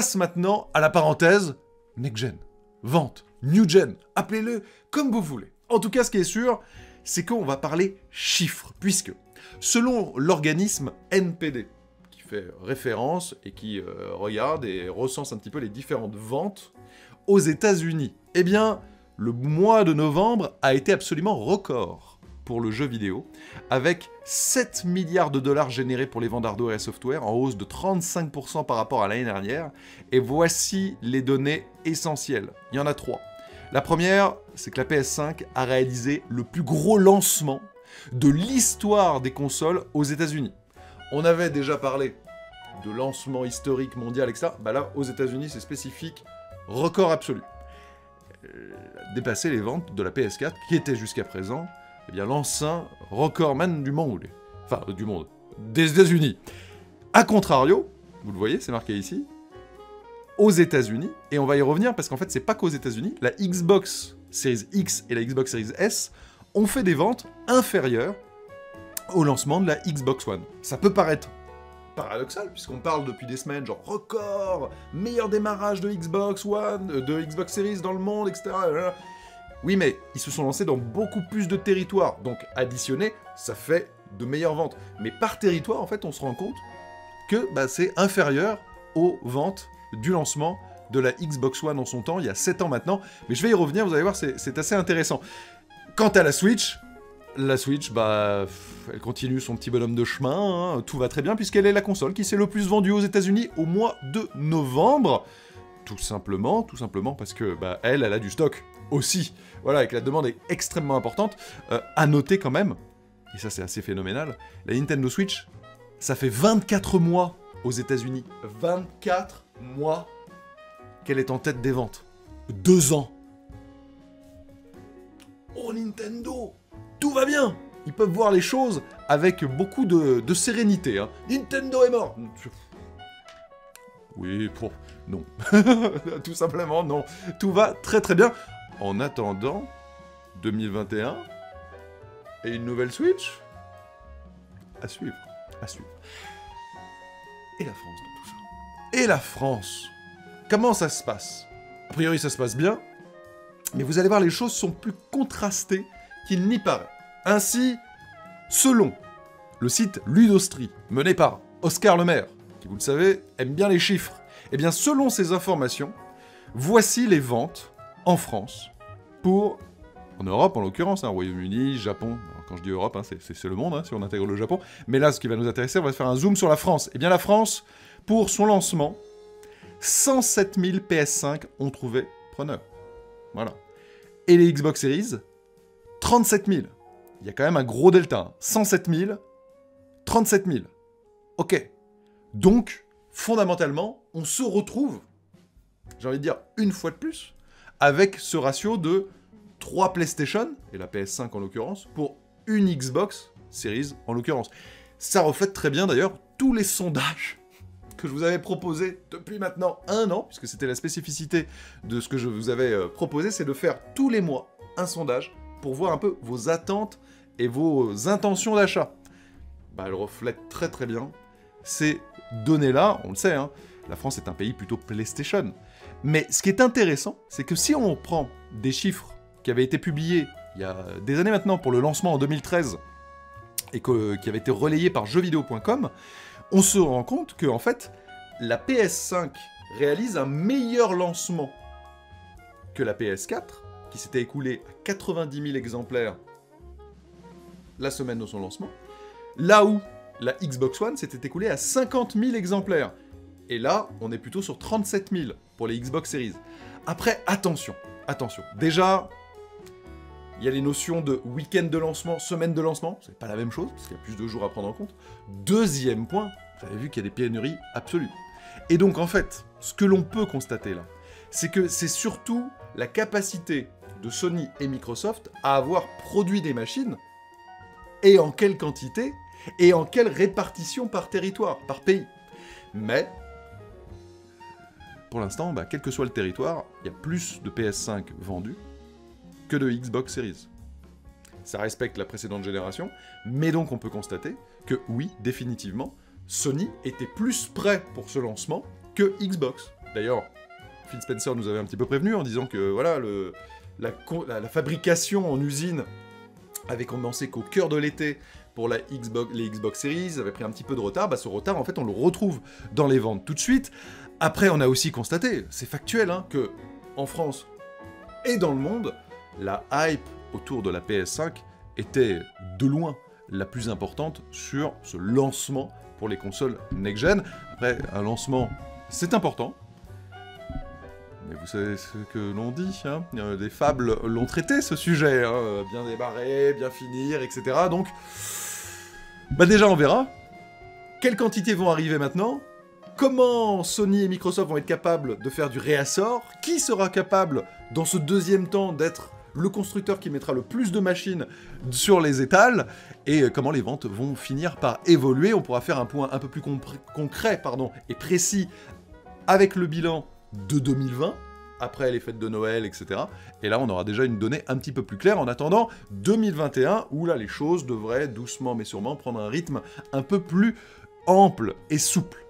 passe maintenant à la parenthèse next-gen, vente, new-gen, appelez-le comme vous voulez. En tout cas, ce qui est sûr, c'est qu'on va parler chiffres, puisque selon l'organisme NPD, qui fait référence et qui euh, regarde et recense un petit peu les différentes ventes aux États-Unis, eh bien, le mois de novembre a été absolument record pour le jeu vidéo, avec 7 milliards de dollars générés pour les ventes d'hardware et software, en hausse de 35% par rapport à l'année dernière. Et voici les données essentielles. Il y en a trois. La première, c'est que la PS5 a réalisé le plus gros lancement de l'histoire des consoles aux États-Unis. On avait déjà parlé de lancement historique mondial, etc. Bah là, aux États-Unis, c'est spécifique, record absolu. Euh, dépasser les ventes de la PS4, qui était jusqu'à présent eh bien l'ancien recordman du monde. Enfin, du monde. Des États-Unis. A contrario, vous le voyez, c'est marqué ici, aux États-Unis, et on va y revenir parce qu'en fait, c'est pas qu'aux États-Unis, la Xbox Series X et la Xbox Series S ont fait des ventes inférieures au lancement de la Xbox One. Ça peut paraître paradoxal, puisqu'on parle depuis des semaines, genre record, meilleur démarrage de Xbox One, euh, de Xbox Series dans le monde, etc. Oui, mais ils se sont lancés dans beaucoup plus de territoires, donc additionné, ça fait de meilleures ventes. Mais par territoire, en fait, on se rend compte que bah, c'est inférieur aux ventes du lancement de la Xbox One en son temps, il y a 7 ans maintenant. Mais je vais y revenir, vous allez voir, c'est assez intéressant. Quant à la Switch, la Switch, bah, elle continue son petit bonhomme de chemin, hein. tout va très bien, puisqu'elle est la console qui s'est le plus vendue aux États-Unis au mois de novembre. Tout simplement, tout simplement parce que, bah, elle, elle a du stock aussi. Voilà, et que la demande est extrêmement importante. Euh, à noter quand même, et ça c'est assez phénoménal, la Nintendo Switch, ça fait 24 mois aux États-Unis. 24 mois qu'elle est en tête des ventes. Deux ans. Oh Nintendo Tout va bien Ils peuvent voir les choses avec beaucoup de, sérénité. Hein. Nintendo est mort Oui, pour... Non. Tout simplement, non. Tout va très très bien. En attendant, 2021 et une nouvelle Switch À suivre, à suivre. Et la France dans tout ça Et la France Comment ça se passe? A priori, ça se passe bien, mais vous allez voir, les choses sont plus contrastées qu'il n'y paraît. Ainsi, selon le site Ludostri, mené par Oscar Lemaire, qui, vous le savez, aime bien les chiffres, eh bien, selon ces informations, voici les ventes en France pour, en Europe en l'occurrence, hein, Royaume-Uni, Japon, quand je dis Europe, hein, c'est le monde, hein, si on intègre le Japon, mais là, ce qui va nous intéresser, on va faire un zoom sur la France. Eh bien, la France, pour son lancement, 107 000 PS5 ont trouvé preneur. Voilà. Et les Xbox Series, 37 000. Il y a quand même un gros delta. 107 000, 37 000. Ok. Donc, fondamentalement, on se retrouve, j'ai envie de dire une fois de plus, avec ce ratio de 3 PlayStation, et la PS5 en l'occurrence, pour une Xbox Series en l'occurrence. Ça reflète très bien d'ailleurs tous les sondages que je vous avais proposé depuis maintenant un an, puisque c'était la spécificité de ce que je vous avais euh, proposé, c'est de faire tous les mois un sondage pour voir un peu vos attentes et vos intentions d'achat. Bah, elle reflète très très bien ces données-là, on le sait, hein, la France est un pays plutôt PlayStation. Mais ce qui est intéressant, c'est que si on prend des chiffres qui avaient été publiés il y a des années maintenant pour le lancement en 2013 et qui avaient été relayés par jeuxvideo.com, on se rend compte que en fait, la PS5 réalise un meilleur lancement que la PS4, qui s'était écoulée à 90 000 exemplaires la semaine de son lancement, là où la Xbox One s'était écoulée à 50 000 exemplaires. Et là, on est plutôt sur 37 000 pour les Xbox Series. Après, attention, attention. Déjà, il y a les notions de week-end de lancement, semaine de lancement, c'est pas la même chose, parce qu'il y a plus de jours à prendre en compte. Deuxième point, vous avez vu qu'il y a des pénuries absolues. Et donc en fait, ce que l'on peut constater là, c'est que c'est surtout la capacité de Sony et Microsoft à avoir produit des machines, et en quelle quantité, et en quelle répartition par territoire, par pays. Mais, pour l'instant, bah, quel que soit le territoire, il y a plus de PS5 vendus que de Xbox Series. Ça respecte la précédente génération, mais donc on peut constater que oui, définitivement, Sony était plus prêt pour ce lancement que Xbox. D'ailleurs, Phil Spencer nous avait un petit peu prévenu en disant que voilà, la, fabrication en usine avait commencé qu'au cœur de l'été pour les Xbox Series, avait pris un petit peu de retard. Bah, ce retard, en fait, on le retrouve dans les ventes tout de suite. Après, on a aussi constaté, c'est factuel, hein, que en France et dans le monde, la hype autour de la PS5 était de loin la plus importante sur ce lancement pour les consoles next-gen. Après, un lancement, c'est important. Mais vous savez ce que l'on dit, hein des fables l'ont traité ce sujet, hein bien démarrer, bien finir, etc. Donc, bah déjà on verra. Quelles quantités vont arriver maintenant? Comment Sony et Microsoft vont être capables de faire du réassort? Qui sera capable dans ce deuxième temps d'être le constructeur qui mettra le plus de machines sur les étals, et euh, comment les ventes vont finir par évoluer? On pourra faire un point un peu plus concret pardon, et précis avec le bilan de 2020, après les fêtes de Noël, etc. Et là, on aura déjà une donnée un petit peu plus claire en attendant 2021, où là, les choses devraient doucement mais sûrement prendre un rythme un peu plus ample et souple.